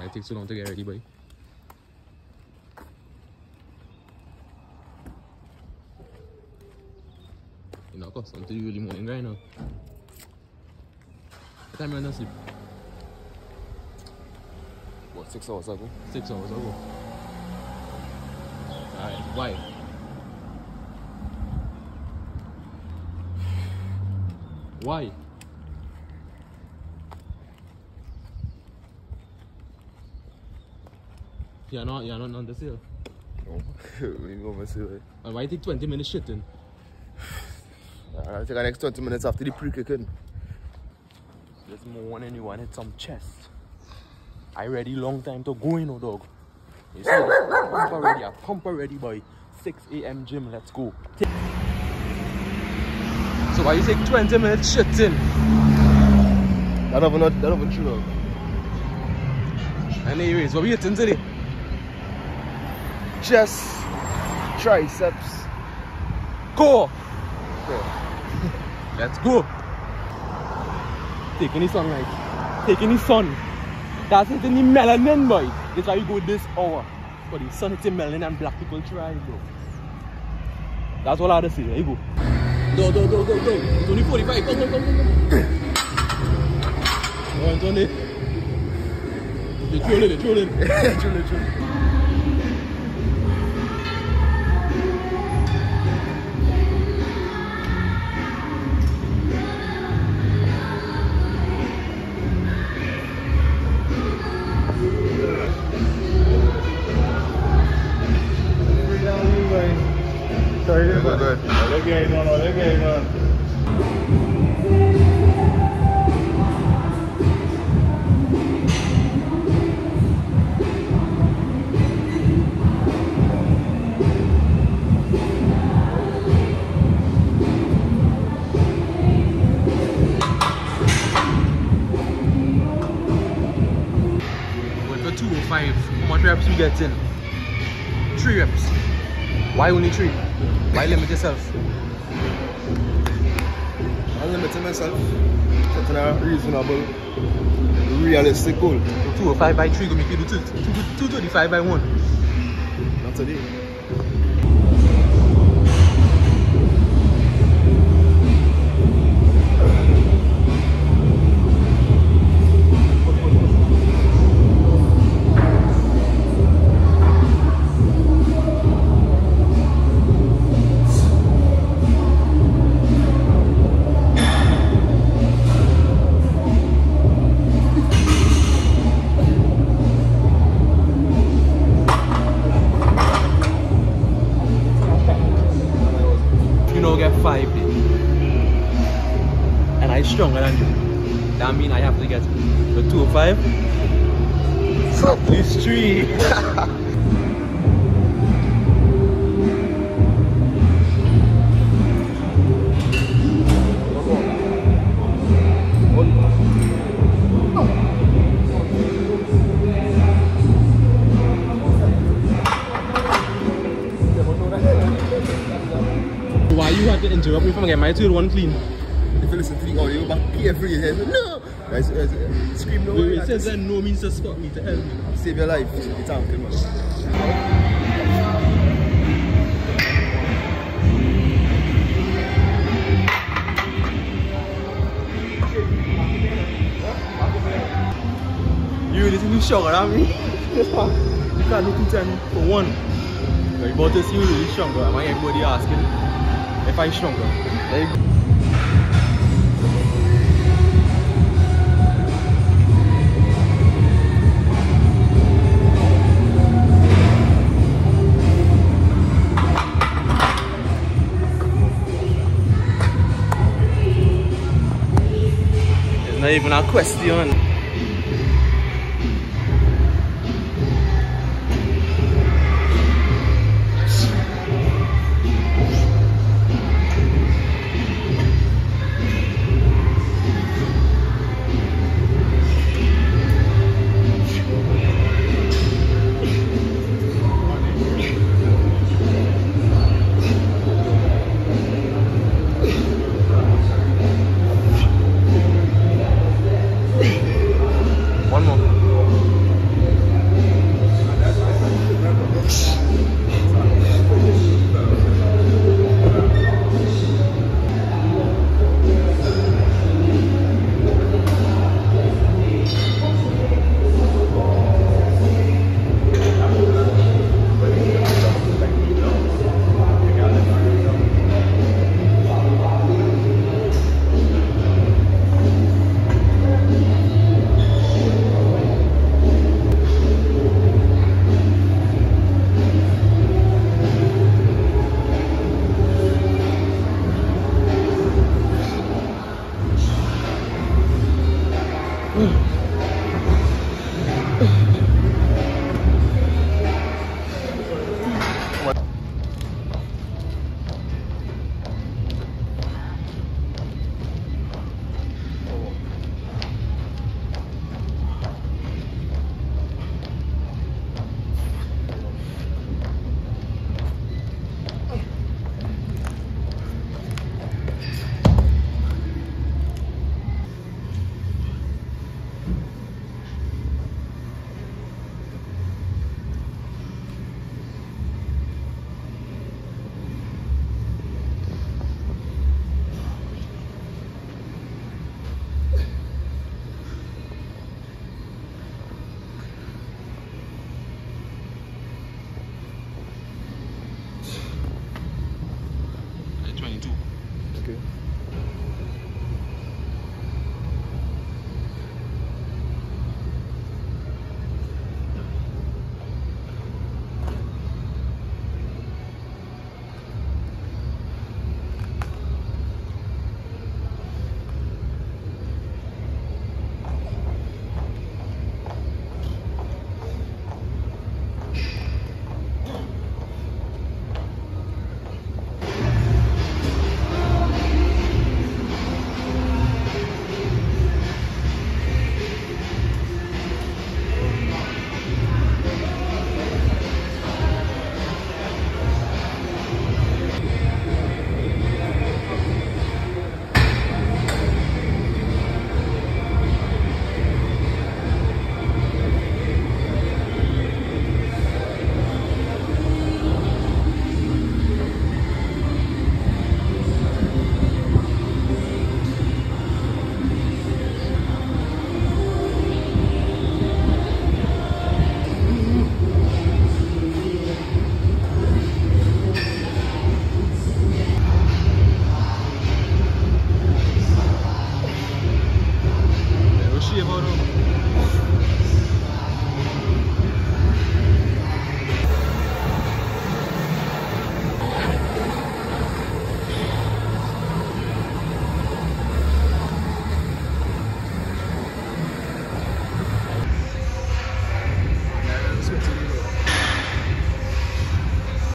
Might take too long to get ready, boy. You know, cause until you early morning right now. What time you on sleep? What, six hours ago? Six hours ago. Alright, why? Why? You're not, you're not on the sale. No. we go and see it. And why take 20 minutes shitting? I'll take the next 20 minutes after the pre-kicking. This morning you wanted some chest. I ready long time to go in, oh dog. You see, pump already, I pump already, boy. 6 a.m. gym, let's go. So why you take 20 minutes shitting? That don't even, that don't even true. Anyways, what we eating today? Chest, triceps. Go! Let's go! Taking the sunlight. Taking the sun. That's hitting the melanin, boy. That's why you go this hour. But the sun hitting melanin and black people try, bro. That's all I have to say. There you go. Go, go, go, go, go. It's only 45. Go, go, go, go, go. Go on, Johnny. They're trolling, they're trolling. true, true. Good, good, good. Mano. Went for 205. How much reps you get in? Three reps. Why only three? Why limit yourself? I'm limiting myself. Setting a reasonable, realistic goal. 205 by 3 go make you do 2, 225 by 1. Not today. Get 5 day. And I stronger than you. That mean I have to get the two 205 at least 3. me from getting my 2 one clean? If you listen to the audio, oh, back careful your head. No! Guys, guys, uh, scream no. Wait, way. it says that no means to stop me to help me. Save your life. It's out, man. You think you stronger than me? you can't do 210 for one. You're about to see you really stronger. Am I everybody asking if I'm stronger? Go. It's not even a question.